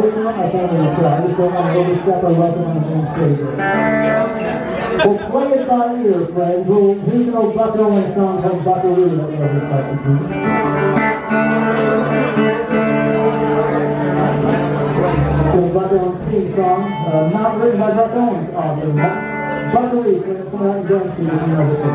so I just don't want to overstep our welcome on the main stage. We'll play it by ear, friends. We'll, here's an old Buck Owens song called Buckaroo that we always like to do. The Buck Owens theme song, uh, not written by Buck Owens, obviously. Buckaroo, friends, come out and in Gun Street, if you know this one.